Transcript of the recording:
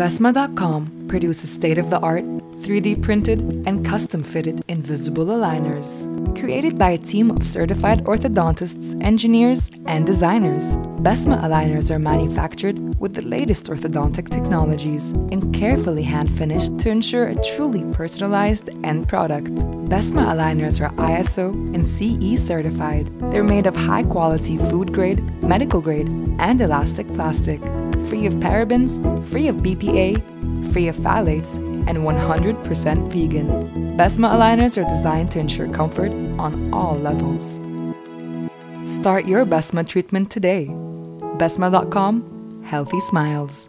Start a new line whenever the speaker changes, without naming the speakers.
Basma.com produces state of the art, 3D printed, and custom fitted invisible aligners. Created by a team of certified orthodontists, engineers, and designers, Basma aligners are manufactured with the latest orthodontic technologies and carefully hand finished to ensure a truly personalized end product. Basma aligners are ISO and CE certified. They're made of high quality food grade, medical grade, and elastic plastic free of parabens, free of BPA, free of phthalates, and 100% vegan. Basma aligners are designed to ensure comfort on all levels. Start your Basma treatment today. Basma.com, healthy smiles.